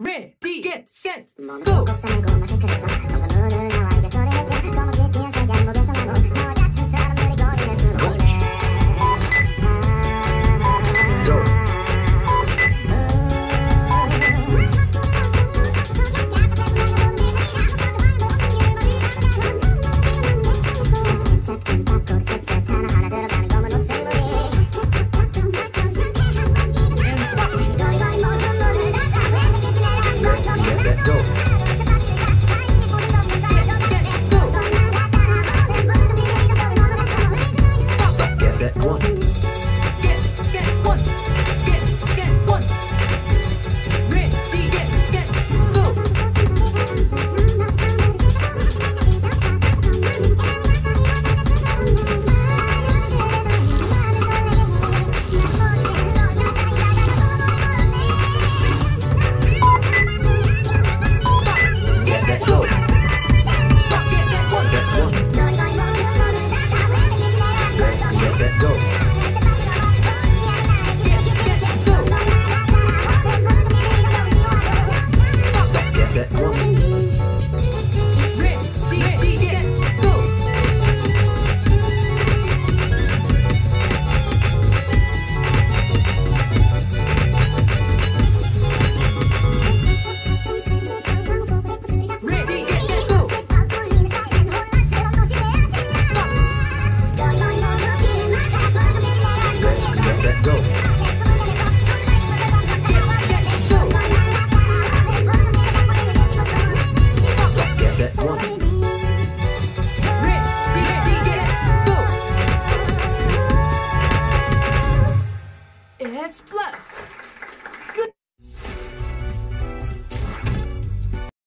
Ready, get, set, もむ go! Set, one.